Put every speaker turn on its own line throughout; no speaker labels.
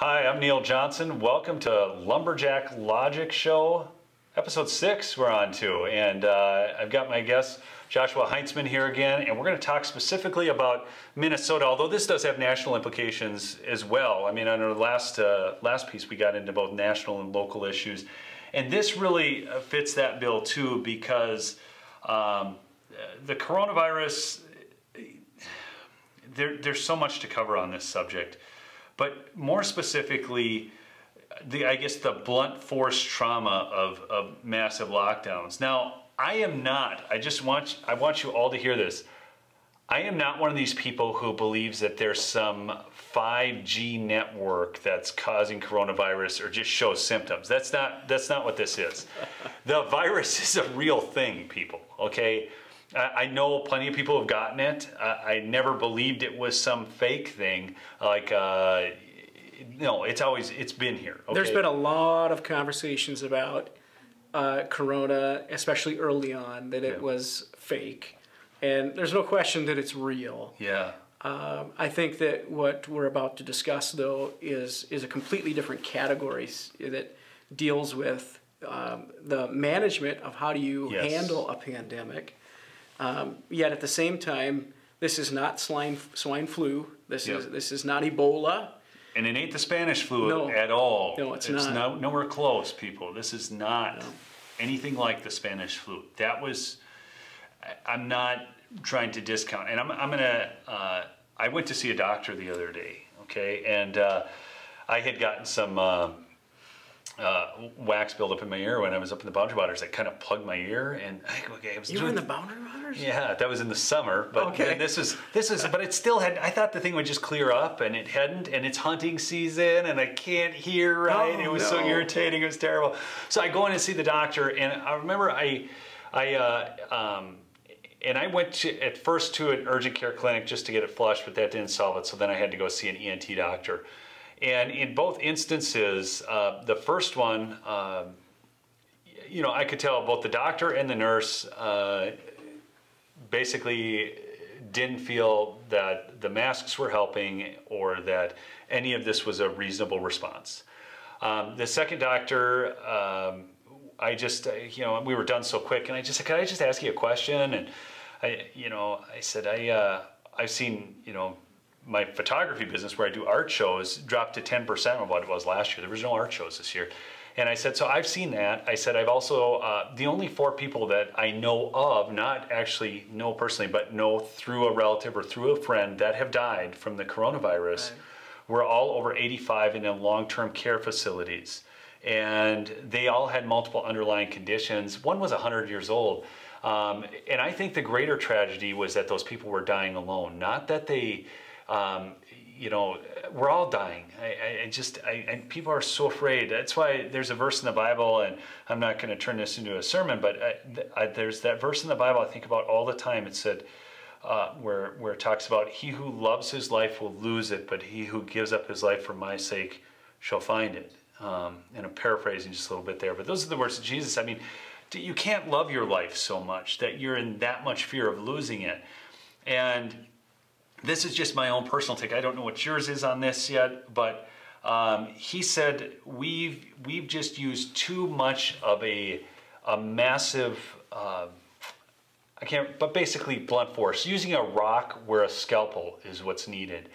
Hi, I'm Neil Johnson. Welcome to Lumberjack Logic Show, episode six. We're on to, and uh, I've got my guest Joshua Heintzeman here again, and we're going to talk specifically about Minnesota. Although this does have national implications as well. I mean, on our last uh, last piece, we got into both national and local issues, and this really uh, fits that bill too because um, the coronavirus. There, there's so much to cover on this subject. But more specifically, the, I guess the blunt force trauma of, of massive lockdowns. Now, I am not, I just want, I want you all to hear this. I am not one of these people who believes that there's some 5G network that's causing coronavirus or just shows symptoms. That's not, that's not what this is. the virus is a real thing, people, okay? I know plenty of people have gotten it. I never believed it was some fake thing. Like, uh, no, it's always it's been here.
Okay? There's been a lot of conversations about uh, Corona, especially early on, that it yeah. was fake, and there's no question that it's real.
Yeah.
Um, I think that what we're about to discuss, though, is is a completely different category that deals with um, the management of how do you yes. handle a pandemic um, yet at the same time, this is not swine, swine flu. This yep. is this is not Ebola.
And it ain't the Spanish flu no. at all.
No, it's,
it's
not.
No, nowhere close, people. This is not no. anything like the Spanish flu. That was. I'm not trying to discount, and I'm I'm gonna. Uh, I went to see a doctor the other day. Okay, and uh, I had gotten some. Uh, uh, wax buildup in my ear when I was up in the Boundary Waters that kind of plugged my ear, and I, okay, I was.
You were in the Boundary Waters.
Yeah, that was in the summer, but
okay.
this was this was, but it still had. I thought the thing would just clear up, and it hadn't. And it's hunting season, and I can't hear right. Oh, it was no. so irritating. It was terrible. So I go in and see the doctor, and I remember I, I. Uh, um, and I went to, at first to an urgent care clinic just to get it flushed, but that didn't solve it. So then I had to go see an ENT doctor. And in both instances, uh, the first one, um, you know, I could tell both the doctor and the nurse uh, basically didn't feel that the masks were helping or that any of this was a reasonable response. Um, the second doctor, um, I just, you know, we were done so quick, and I just "Can I just ask you a question?" And I, you know, I said, "I, uh, I've seen, you know, my photography business where I do art shows dropped to 10% of what it was last year. There was no art shows this year. And I said, so I've seen that. I said, I've also, uh, the only four people that I know of, not actually know personally, but know through a relative or through a friend that have died from the coronavirus right. were all over 85 and in long-term care facilities. And they all had multiple underlying conditions. One was 100 years old. Um, and I think the greater tragedy was that those people were dying alone, not that they, um, you know, we're all dying. I, I just, I, and people are so afraid. That's why there's a verse in the Bible, and I'm not going to turn this into a sermon, but I, I, there's that verse in the Bible I think about all the time. It said, uh, where where it talks about he who loves his life will lose it, but he who gives up his life for my sake shall find it. Um, and I'm paraphrasing just a little bit there, but those are the words of Jesus. I mean, you can't love your life so much that you're in that much fear of losing it. And this is just my own personal take. I don't know what yours is on this yet, but um, he said we've we've just used too much of a a massive. Uh, I can't, but basically blunt force. Using a rock where a scalpel is what's needed.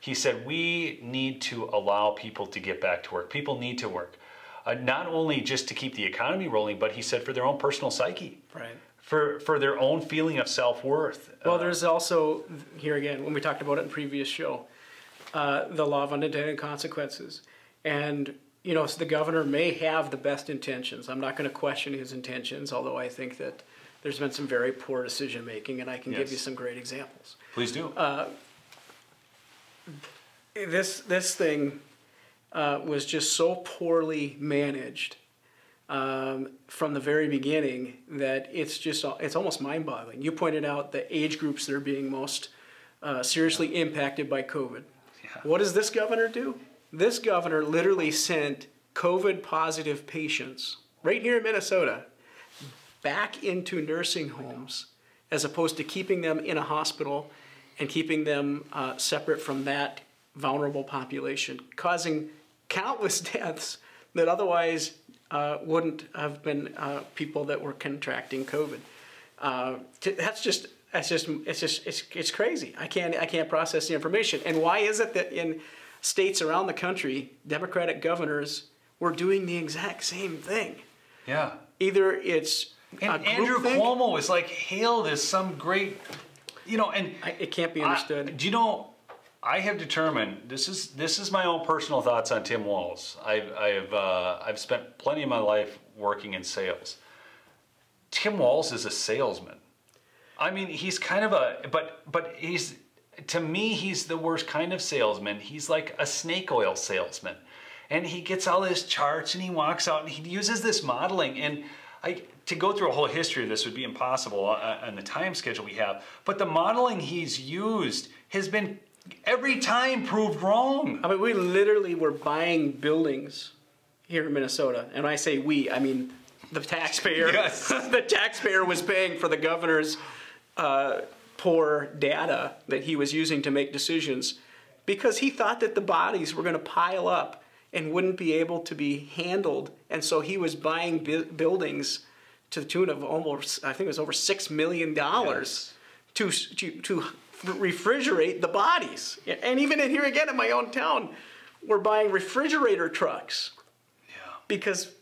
He said we need to allow people to get back to work. People need to work. Uh, not only just to keep the economy rolling, but he said for their own personal psyche.
Right
for, for their own feeling of self-worth.
Well, uh, there's also, here again, when we talked about it in previous show, uh, the law of unintended consequences. And, you know, so the governor may have the best intentions. I'm not going to question his intentions, although I think that there's been some very poor decision making, and I can yes. give you some great examples.
Please do.
Uh, this, this thing uh, was just so poorly managed um, from the very beginning that it's just it's almost mind-boggling. You pointed out the age groups that are being most uh, seriously yeah. impacted by COVID. Yeah. What does this governor do? This governor literally sent COVID positive patients right here in Minnesota back into nursing homes as opposed to keeping them in a hospital and keeping them uh, separate from that vulnerable population, causing countless deaths that otherwise uh, wouldn't have been uh, people that were contracting COVID. Uh, that's just that's just it's just it's, it's crazy. I can't I can't process the information. And why is it that in states around the country, Democratic governors were doing the exact same thing?
Yeah.
Either it's
and Andrew thing, Cuomo is like hailed as some great, you know, and
I, it can't be understood.
I, do you know? I have determined this is this is my own personal thoughts on Tim Walz. I've I've uh, I've spent plenty of my life working in sales. Tim Walz is a salesman. I mean, he's kind of a but but he's to me he's the worst kind of salesman. He's like a snake oil salesman. And he gets all his charts and he walks out and he uses this modeling and I to go through a whole history of this would be impossible on the time schedule we have. But the modeling he's used has been every time proved wrong.
I mean, we literally were buying buildings here in Minnesota. And when I say we, I mean the taxpayer.
Yes.
the taxpayer was paying for the governor's uh, poor data that he was using to make decisions because he thought that the bodies were going to pile up and wouldn't be able to be handled. And so he was buying bu buildings to the tune of almost, I think it was over $6 million yes. to, to, to refrigerate the bodies. And even in here again in my own town, we're buying refrigerator trucks.
Yeah.
Because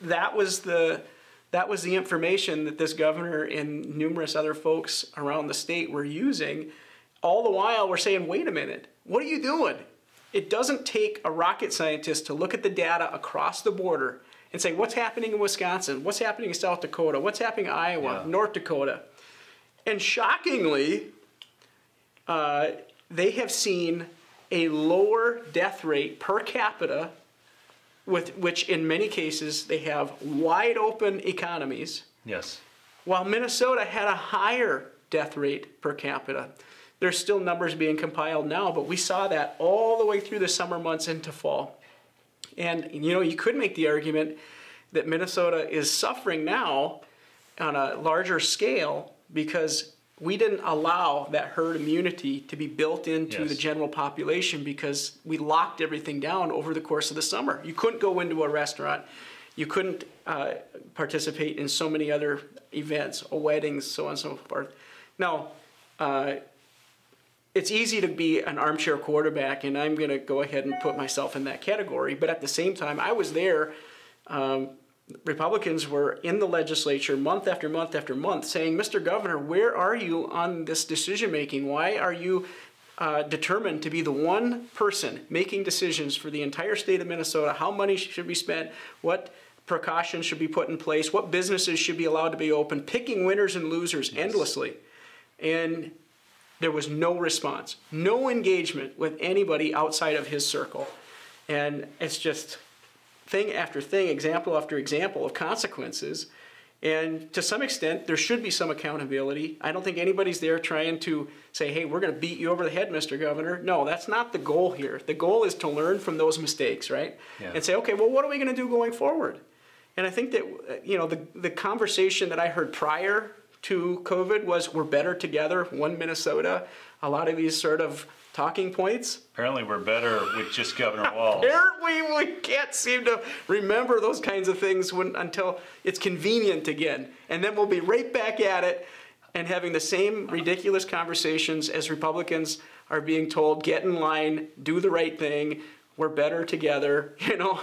that was the that was the information that this governor and numerous other folks around the state were using. All the while we're saying, wait a minute, what are you doing? It doesn't take a rocket scientist to look at the data across the border and say, what's happening in Wisconsin? What's happening in South Dakota? What's happening in Iowa, yeah. North Dakota? And shockingly, uh, they have seen a lower death rate per capita, with which in many cases they have wide open economies.
Yes.
While Minnesota had a higher death rate per capita. There's still numbers being compiled now, but we saw that all the way through the summer months into fall. And you know, you could make the argument that Minnesota is suffering now on a larger scale because we didn't allow that herd immunity to be built into yes. the general population because we locked everything down over the course of the summer. You couldn't go into a restaurant. You couldn't uh, participate in so many other events, weddings, so on and so forth. Now, uh, it's easy to be an armchair quarterback, and I'm going to go ahead and put myself in that category. But at the same time, I was there um, Republicans were in the legislature month after month after month saying, Mr. Governor, where are you on this decision making? Why are you uh, determined to be the one person making decisions for the entire state of Minnesota? How money should be spent? What precautions should be put in place? What businesses should be allowed to be open? Picking winners and losers yes. endlessly. And there was no response, no engagement with anybody outside of his circle. And it's just thing after thing, example after example of consequences. And to some extent, there should be some accountability. I don't think anybody's there trying to say, hey, we're going to beat you over the head, Mr. Governor. No, that's not the goal here. The goal is to learn from those mistakes, right? Yeah. And say, okay, well, what are we going to do going forward? And I think that, you know, the, the conversation that I heard prior to COVID was we're better together, one Minnesota. A lot of these sort of talking points.
Apparently, we're better with just Governor Walz.
Apparently, we can't seem to remember those kinds of things when, until it's convenient again. And then we'll be right back at it and having the same ridiculous conversations as Republicans are being told get in line, do the right thing, we're better together, you know.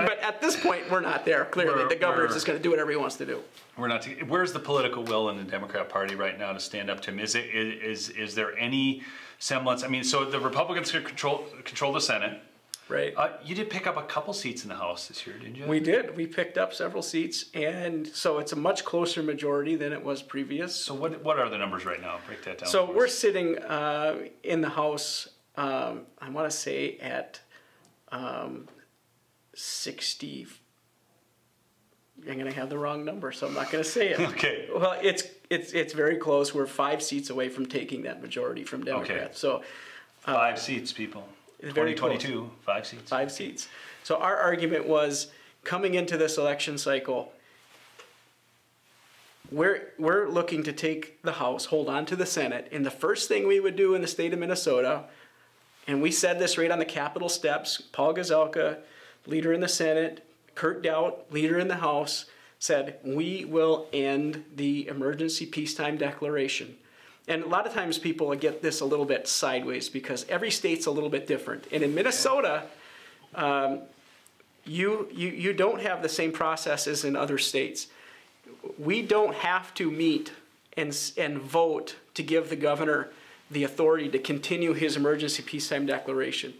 but at this point, we're not there. Clearly, the governor's just going to do whatever he wants to do.
We're not. To, where's the political will in the Democrat Party right now to stand up to him? Is it is is there any semblance. I mean, so the Republicans could control control the Senate.
Right.
Uh, you did pick up a couple seats in the House this year, didn't you?
We did. We picked up several seats, and so it's a much closer majority than it was previous.
So what what are the numbers right now? Break that down.
So we're sitting uh, in the House. Um, I want to say at um, sixty. I'm going to have the wrong number, so I'm not going to say it.
okay.
Well, it's it's it's very close. We're five seats away from taking that majority from Democrats. Okay. So
uh, five seats, people. 2022, five seats.
Five seats. So our argument was coming into this election cycle. We're, we're looking to take the House, hold on to the Senate, and the first thing we would do in the state of Minnesota, and we said this right on the Capitol steps, Paul Gazelka, leader in the Senate, Kurt Daudt, leader in the House, said, We will end the emergency peacetime declaration. And a lot of times people get this a little bit sideways because every state's a little bit different. And in Minnesota, um, you, you, you don't have the same processes in other states. We don't have to meet and, and vote to give the governor the authority to continue his emergency peacetime declaration.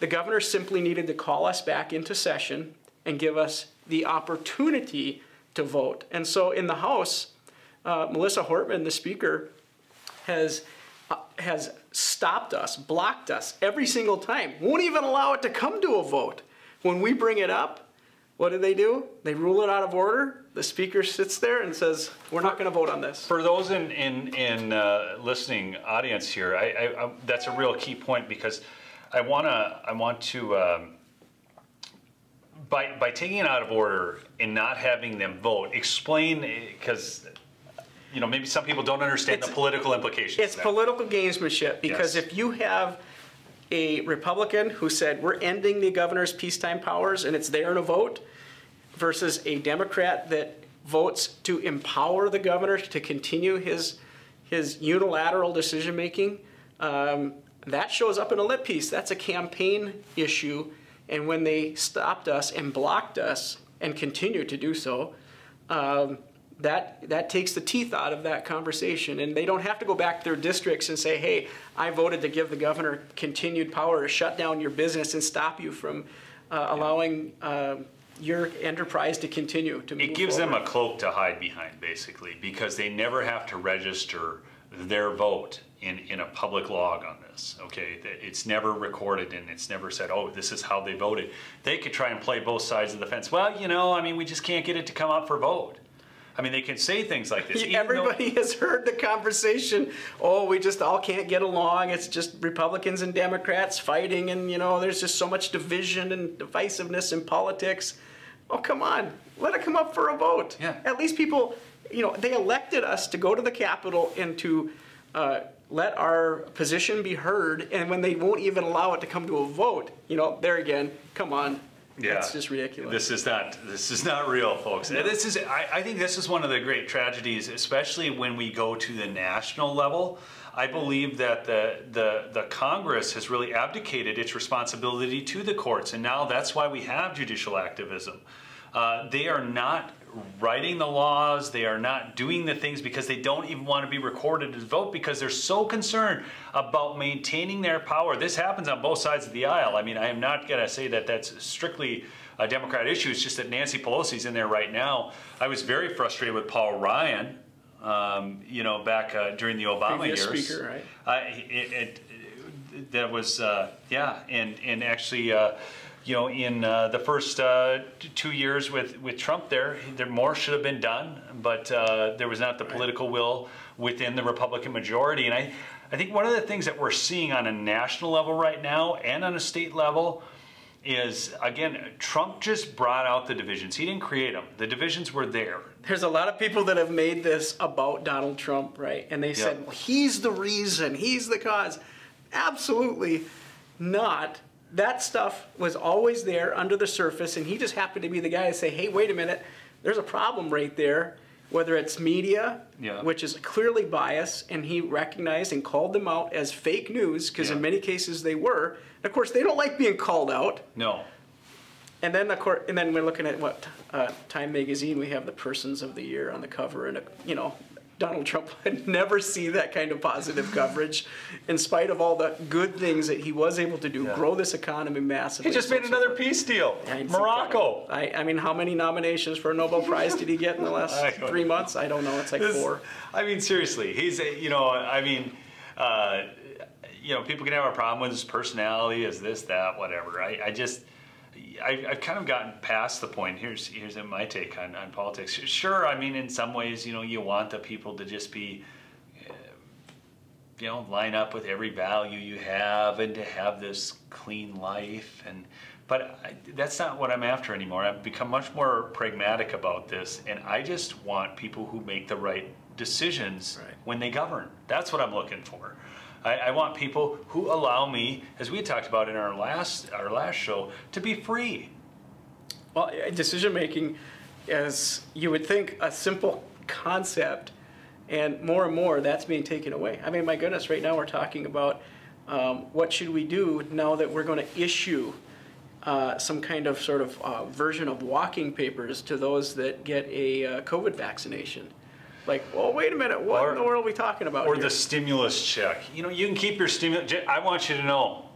The governor simply needed to call us back into session and give us the opportunity to vote. And so in the House, uh, Melissa Hortman, the Speaker, has uh, has stopped us, blocked us every single time. Won't even allow it to come to a vote. When we bring it up, what do they do? They rule it out of order. The speaker sits there and says, "We're not going to vote on this."
For those in in, in uh, listening audience here, I, I, I, that's a real key point because I wanna I want to. Um, by, by taking it out of order and not having them vote, explain because you know maybe some people don't understand
It's-
the political implications.
It's
that.
political gamesmanship because
Yes.
if you have a Republican who said we're ending the governor's peacetime powers and it's there in a vote versus a Democrat that votes to empower the governor to continue his his unilateral decision making, um, that shows up in a lip piece. That's a campaign issue, and when they stopped us and blocked us and continue to do so, um, that that takes the teeth out of that conversation, and they don't have to go back to their districts and say, "Hey, I voted to give the governor continued power to shut down your business and stop you from uh, allowing uh, your enterprise to continue to."
It gives them a cloak to hide behind, basically, because they never have to register their vote in, in a public log on this. Okay, That it's never recorded and it's never said, "Oh, this is how they voted." They could try and play both sides of the fence. Well, you know, I mean, we just can't get it to come up for vote. I mean, they can say things like this. even though-
Everybody has heard the conversation. Oh, we just all can't get along. It's just Republicans and Democrats fighting, and you know, there's just so much division and divisiveness in politics. Oh, come on, let it come up for a vote.
Yeah.
At least people, you know, they elected us to go to the Capitol and to uh, let our position be heard. And when they won't even allow it to come to a vote, you know, there again, come on.
Yeah,
It's just ridiculous.
This is not this is not real, folks. And This is I, I think this is one of the great tragedies, especially when we go to the national level. I believe that the the the Congress has really abdicated its responsibility to the courts, and now that's why we have judicial activism. Uh, they are not writing the laws. They are not doing the things because they don't even want to be recorded to vote because they're so concerned about maintaining their power. This happens on both sides of the aisle. I mean, I am not going to say that that's strictly a Democrat issue. It's just that Nancy Pelosi's in there right now. I was very frustrated with Paul Ryan. Um, you know, back uh, during the Obama
Previous
years,
speaker, right?
I, it, it, that was uh, yeah, and and actually, uh, you know, in uh, the first uh, two years with with Trump, there there more should have been done, but uh, there was not the political will within the Republican majority, and I. I think one of the things that we're seeing on a national level right now and on a state level is again Trump just brought out the divisions. He didn't create them. The divisions were there.
There's a lot of people that have made this about Donald Trump, right? And they said,
Yep.
well, he's the reason, he's the cause. Absolutely not. That stuff was always there under the surface, and he just happened to be the guy to say, hey, wait a minute, there's a problem right there. Whether it's media,
Yeah.
which is clearly biased, and he recognized and called them out as fake news, because in many cases they were. And of course, they don't like being called out.
No.
And then, of course, and then we're looking at what uh, Time Magazine. We have the Persons of the Year on the cover, and uh, you know, Donald Trump would never see that kind of positive coverage, in spite of all the good things that he was able to do,
Yeah.
grow this economy massively.
He just made another peace deal.
Yeah,
Morocco.
I, I mean, how many nominations for a Nobel Prize did he get in the last three months? I don't know. It's like
This-
four.
I mean, seriously, he's a, you know, I mean, uh, you know, people can have a problem with his personality, as this, that, whatever. I, I just, I, I've kind of gotten past the point. Here's here's my take on, on politics. Sure, I mean, in some ways, you know, you want the people to just be, uh, you know, line up with every value you have and to have this clean life and. But I, that's not what I'm after anymore. I've become much more pragmatic about this, and I just want people who make the right decisions
Right.
when they govern. That's what I'm looking for. I, I want people who allow me, as we talked about in our last our last show, to be free.
Well, decision making, as you would think, a simple concept, and more and more that's being taken away. I mean, my goodness, right now we're talking about um, what should we do now that we're going to issue uh, some kind of sort of uh, version of walking papers to those that get a uh, COVID vaccination. Like, well, wait a minute, what or, in the world are we talking about?
Or
here?
the stimulus check. You know, you can keep your stimulus. I want you to know,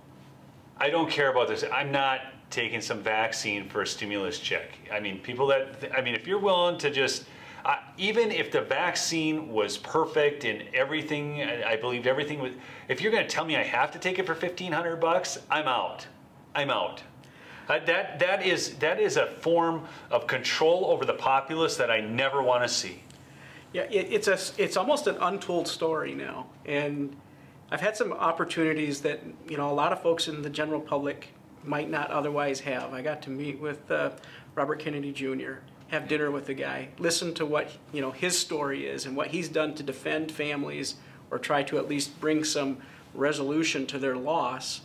I don't care about this. I'm not taking some vaccine for a stimulus check. I mean, people that, I mean, if you're willing to just, uh, even if the vaccine was perfect and everything, I, I believed everything was, if you're going to tell me I have to take it for 1500 bucks, I'm out. I'm out. Uh, that, that, is, that is a form of control over the populace that I never want to see.
Yeah, it, it's, a, it's almost an untold story now. And I've had some opportunities that, you know, a lot of folks in the general public might not otherwise have. I got to meet with uh, Robert Kennedy Jr., have dinner with the guy, listen to what you know his story is and what he's done to defend families or try to at least bring some resolution to their loss.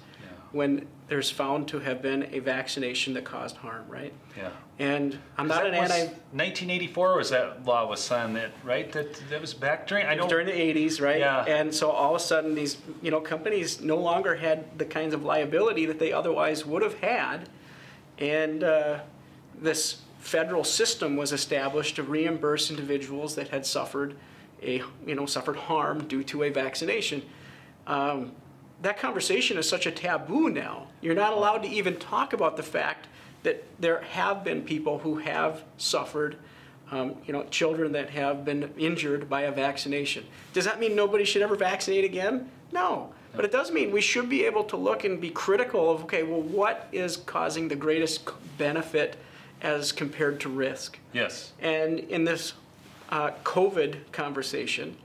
When there's found to have been a vaccination that caused harm, right?
Yeah.
And I'm not an anti.
1984 was that law was signed that right that that was back during I know
during the 80s, right?
Yeah.
And so all of a sudden these you know companies no longer had the kinds of liability that they otherwise would have had, and uh, this federal system was established to reimburse individuals that had suffered a you know suffered harm due to a vaccination. Um, that conversation is such a taboo now. You're not allowed to even talk about the fact that there have been people who have suffered, um, you know, children that have been injured by a vaccination. Does that mean nobody should ever vaccinate again? No. But it does mean we should be able to look and be critical of, okay, well, what is causing the greatest benefit as compared to risk?
Yes.
And in this uh, COVID conversation,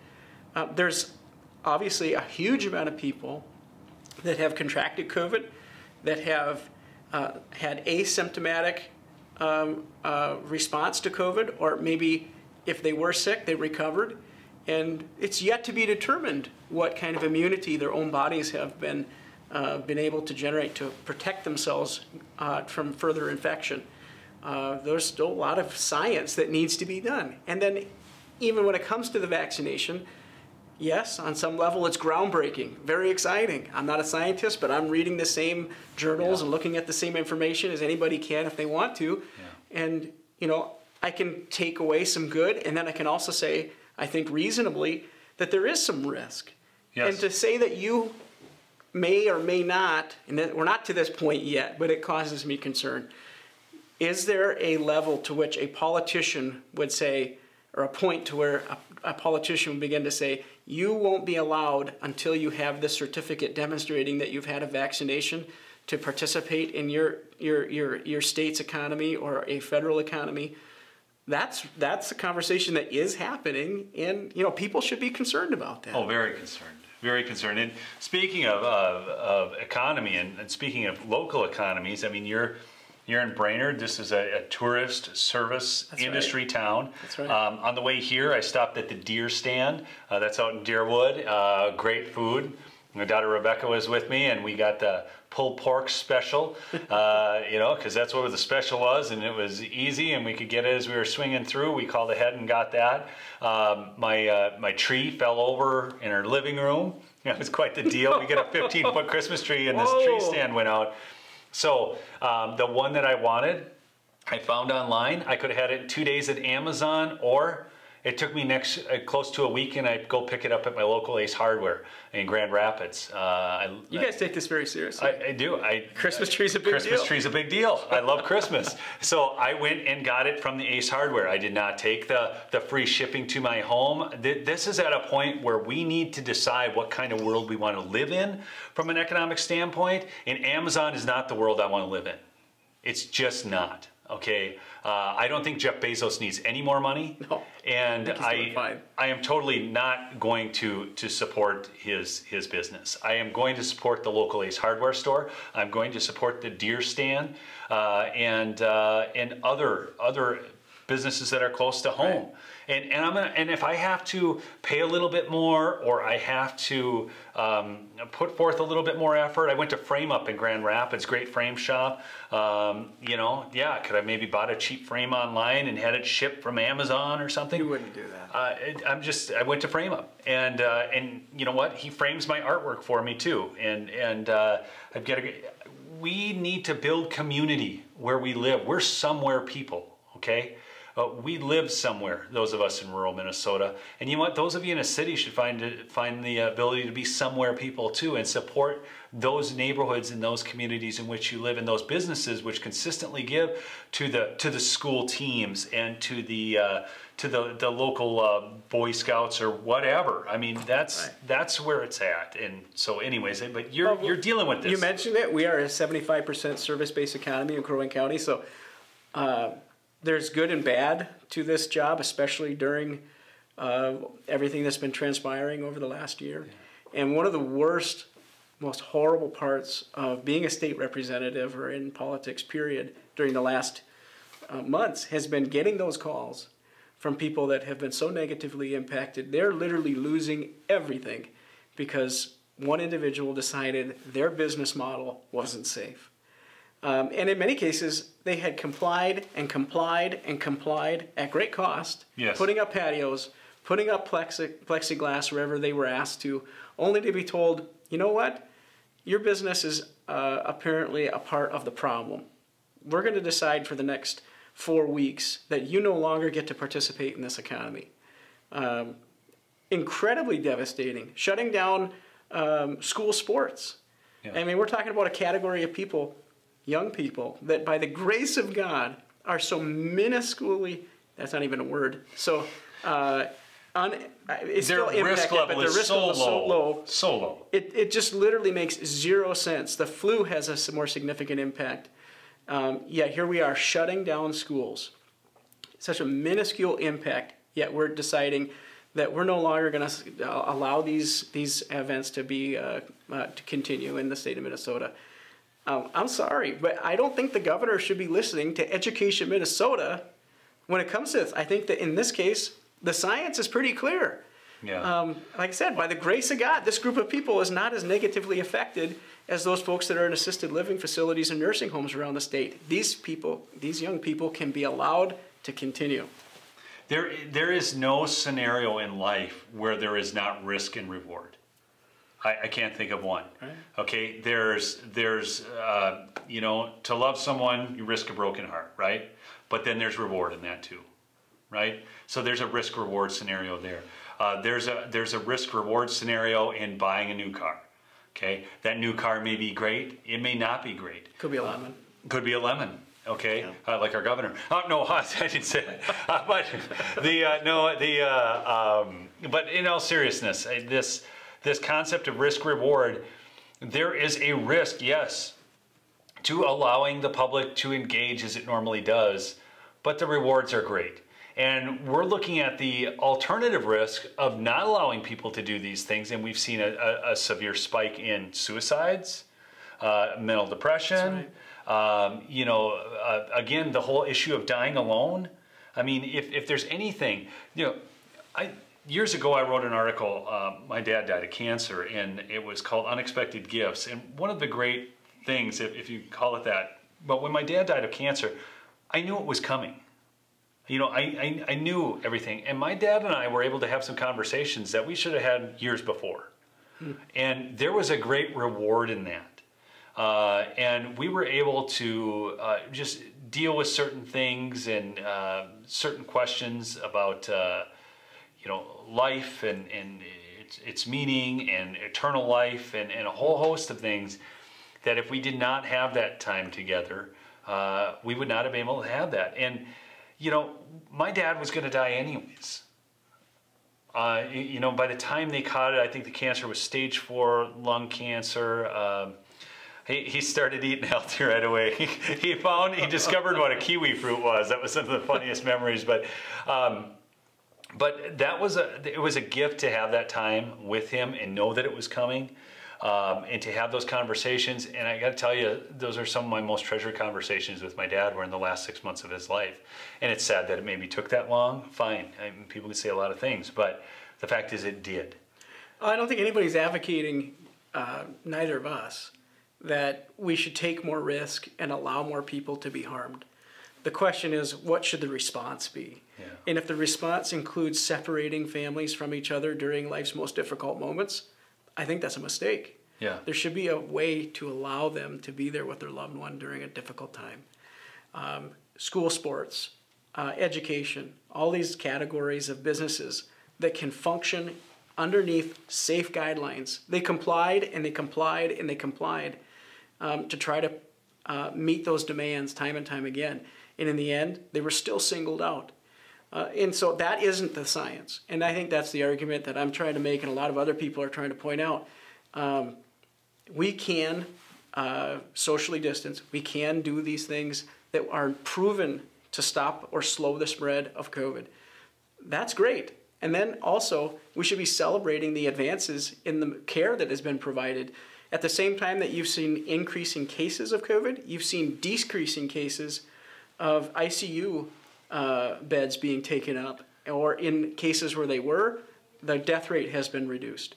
uh, there's obviously a huge amount of people that have contracted COVID, that have uh, had asymptomatic um, uh, response to COVID, or maybe if they were sick, they recovered. And it's yet to be determined what kind of immunity their own bodies have been, uh, been able to generate to protect themselves uh, from further infection. Uh, there's still a lot of science that needs to be done. And then even when it comes to the vaccination, yes, on some level it's groundbreaking, very exciting. I'm not a scientist, but I'm reading the same journals yeah. and looking at the same information as anybody can if they want to. Yeah. And, you know, I can take away some good, and then I can also say, I think reasonably, that there is some risk. Yes. And to say that you may or may not, and we're not to this point yet, but it causes me concern. Is there a level to which a politician would say, or a point to where a, a politician would begin to say, you won't be allowed until you have this certificate demonstrating that you've had a vaccination to participate in your, your, your, your state's economy or a federal economy. That's, that's a conversation that is happening, and you know people should be concerned about that.
Oh, very concerned, very concerned. And speaking of, of, of economy and, and speaking of local economies, I mean, you're you're in Brainerd. This is a, a tourist service that's industry
right.
town.
That's right.
Um, on the way here, I stopped at the Deer Stand. Uh, that's out in Deerwood. Uh, great food. My daughter Rebecca was with me, and we got the pulled pork special. Uh, you know, because that's what the special was, and it was easy, and we could get it as we were swinging through. We called ahead and got that. Um, my uh, my tree fell over in our living room. It was quite the deal. We get a 15 foot Christmas tree, and this tree stand went out. So um, the one that I wanted, I found online. I could have had it two days at Amazon or it took me next uh, close to a week and I go pick it up at my local Ace Hardware in Grand Rapids. Uh, I,
you guys take this very seriously.
I, I do. I,
Christmas tree's a big
Christmas
deal.
tree's a big deal. I love Christmas. so I went and got it from the Ace Hardware. I did not take the, the free shipping to my home. This is at a point where we need to decide what kind of world we want to live in from an economic standpoint. And Amazon is not the world I want to live in. It's just not. Okay, uh, I don't think Jeff Bezos needs any more money,
no,
and I, I, I, am totally not going to to support his his business. I am going to support the local Ace Hardware store. I'm going to support the Deer Stand uh, and uh, and other other businesses that are close to home. Right. And, and I'm gonna, and if I have to pay a little bit more or I have to um, put forth a little bit more effort, I went to Frame Up in Grand Rapids, great frame shop. Um, you know, yeah, could I maybe bought a cheap frame online and had it shipped from Amazon or something?
You wouldn't do that.
Uh, I'm just, I went to Frame Up and uh, and you know what? He frames my artwork for me too, and and uh, I've got a. We need to build community where we live. We're somewhere people, okay? Uh, we live somewhere, those of us in rural Minnesota. And you know what? Those of you in a city should find, find the ability to be somewhere people too and support those neighborhoods and those communities in which you live and those businesses which consistently give to the, to the school teams and to the, uh, to the, the local uh, Boy Scouts or whatever. I mean, that's right. that's where it's at. And so, anyways, but you're well, you're dealing with this.
You mentioned it. We are a 75% service-based economy in Crow Wing County. So, uh, there's good and bad to this job, especially during uh, everything that's been transpiring over the last year. Yeah. And one of the worst, most horrible parts of being a state representative or in politics, period, during the last uh, months has been getting those calls from people that have been so negatively impacted. They're literally losing everything because one individual decided their business model wasn't safe. Um, and in many cases, they had complied and complied and complied at great cost,
yes.
putting up patios, putting up plexi- plexiglass wherever they were asked to, only to be told, you know what, your business is uh, apparently a part of the problem. We're going to decide for the next four weeks that you no longer get to participate in this economy. Um, incredibly devastating. Shutting down um, school sports. Yeah. I mean, we're talking about a category of people young people that by the grace of God are so minusculely, that's not even a word, so uh, un, it's
their
still
risk level
but
is
risk
so
level so low.
So low.
It, it just literally makes zero sense. The flu has a more significant impact. Um, yet here we are shutting down schools. Such a minuscule impact, yet we're deciding that we're no longer going to allow these these events to be uh, uh, to continue in the state of Minnesota. Um, I'm sorry, but I don't think the governor should be listening to Education Minnesota when it comes to this. I think that in this case, the science is pretty clear.
Yeah.
Um, like I said, by the grace of God, this group of people is not as negatively affected as those folks that are in assisted living facilities and nursing homes around the state. These people, these young people, can be allowed to continue.
There, there is no scenario in life where there is not risk and reward. I, I can't think of one. Right. Okay, there's there's uh, you know to love someone you risk a broken heart, right? But then there's reward in that too, right? So there's a risk reward scenario there. Uh, there's a there's a risk reward scenario in buying a new car. Okay, that new car may be great. It may not be great.
Could be a lemon.
Uh, could be a lemon okay, yeah. uh, like our governor. Oh no, I didn't say that. Uh, but the uh, no, the uh, um, but in all seriousness, uh, this this concept of risk reward, there is a risk, yes, to allowing the public to engage as it normally does, but the rewards are great. And we're looking at the alternative risk of not allowing people to do these things, and we've seen a, a, a severe spike in suicides, uh, mental depression. Right. Um, you know, uh, again, the whole issue of dying alone. I mean, if, if there's anything, you know, I, years ago, I wrote an article. Um, my dad died of cancer, and it was called Unexpected Gifts. And one of the great things, if, if you call it that, but when my dad died of cancer, I knew it was coming. You know, I, I, I knew everything. And my dad and I were able to have some conversations that we should have had years before. Hmm. And there was a great reward in that. Uh, and we were able to uh, just deal with certain things and uh, certain questions about uh, you know, life and, and its, its meaning and eternal life and, and a whole host of things that if we did not have that time together, uh, we would not have been able to have that. And, you know, my dad was going to die anyways. Uh, you know, by the time they caught it, I think the cancer was stage four lung cancer. Um, he, he started eating healthy right away. He, found, he discovered what a kiwi fruit was. That was some of the funniest memories. But um, but that was a it was a gift to have that time with him and know that it was coming. Um, and to have those conversations, and I got to tell you, those are some of my most treasured conversations with my dad. Were in the last six months of his life, and it's sad that it maybe took that long. Fine, I mean, people can say a lot of things, but the fact is, it did.
I don't think anybody's advocating, uh, neither of us, that we should take more risk and allow more people to be harmed. The question is, what should the response be?
Yeah.
And if the response includes separating families from each other during life's most difficult moments, I think that's a mistake.
Yeah.
There should be a way to allow them to be there with their loved one during a difficult time. Um, school sports, uh, education, all these categories of businesses that can function underneath safe guidelines. They complied and they complied and they complied um, to try to uh, meet those demands time and time again. And in the end, they were still singled out. Uh, and so that isn't the science. And I think that's the argument that I'm trying to make, and a lot of other people are trying to point out. Um, we can uh, socially distance, we can do these things that are proven to stop or slow the spread of COVID. That's great. And then also, we should be celebrating the advances in the care that has been provided. At the same time that you've seen increasing cases of COVID, you've seen decreasing cases of ICU uh, beds being taken up, or in cases where they were, the death rate has been reduced.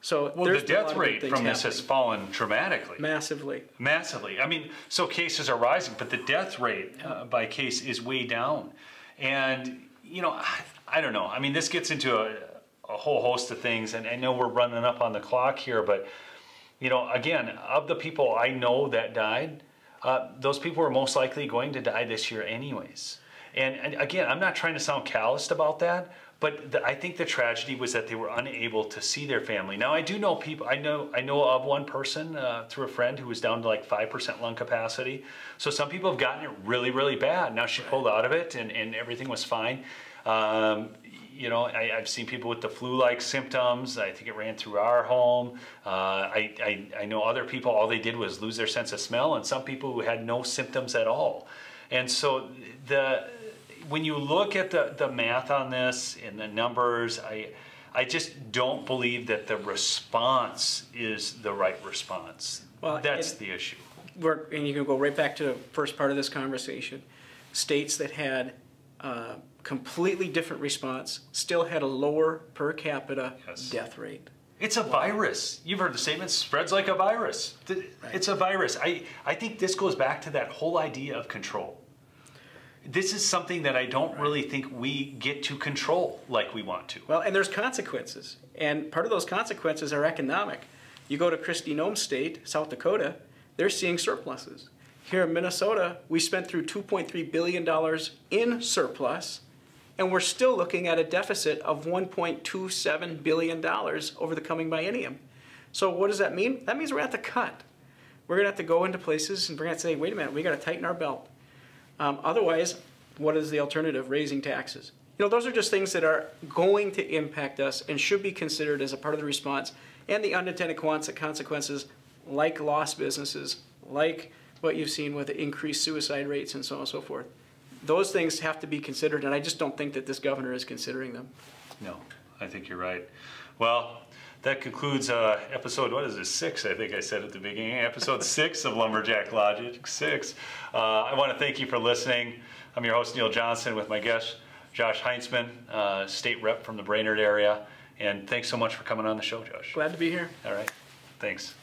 So
well,
the
death rate from this has fallen dramatically.
Massively.
Massively. I mean, so cases are rising, but the death rate uh, by case is way down. And, you know, I, I don't know. I mean, this gets into a, a whole host of things, and I know we're running up on the clock here, but, you know, again, of the people I know that died, uh, those people were most likely going to die this year anyways. And, and again, I'm not trying to sound calloused about that, but the, I think the tragedy was that they were unable to see their family. Now, I do know people. I know I know of one person uh, through a friend who was down to like five percent lung capacity. So some people have gotten it really, really bad. Now she pulled out of it, and, and everything was fine. Um, you know, I, have seen people with the flu-like symptoms. I think it ran through our home. Uh, I, I, I know other people, all they did was lose their sense of smell, and some people who had no symptoms at all. And so the when you look at the, the math on this and the numbers, I, I just don't believe that the response is the right response. Well, That's it, the issue.
We're, and you can go right back to the first part of this conversation. States that had uh, completely different response still had a lower per capita yes. death rate.
It's a virus. You've heard the statement, spreads like a virus. It's a virus. I, I think this goes back to that whole idea of control this is something that I don't really think we get to control like we want to.
Well, and there's consequences. And part of those consequences are economic. You go to Kristi Noem state, South Dakota, they're seeing surpluses. Here in Minnesota, we spent through $2.3 billion in surplus, and we're still looking at a deficit of $1.27 billion over the coming biennium. So what does that mean? That means we're going to have to cut. We're going to have to go into places and we're going to say, wait a minute, we got to tighten our belt. Um, otherwise, what is the alternative? Raising taxes. You know, those are just things that are going to impact us and should be considered as a part of the response and the unintended consequences like lost businesses, like what you've seen with increased suicide rates and so on and so forth. Those things have to be considered, and I just don't think that this governor is considering them.
No, I think you're right. Well, that concludes uh, episode, what is this, six, I think I said at the beginning, episode six of Lumberjack Logic, six. Uh, I want to thank you for listening. I'm your host, Neil Johnson, with my guest, Josh Heintzeman, uh, state rep from the Brainerd area. And thanks so much for coming on the show, Josh.
Glad to be here.
All right. Thanks.